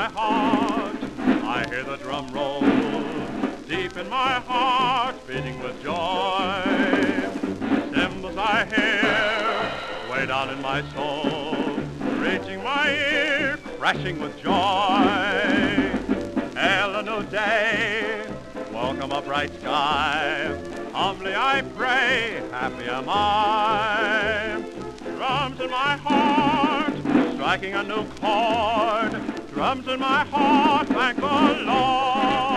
my heart. I hear the drum roll deep in my heart, beating with joy. Cymbals I hear way down in my soul, reaching my ear, crashing with joy. Hail new day, welcome a bright sky. Humbly I pray, happy am I. Drums in my heart, striking a new chord drums in my heart Thank the Lord.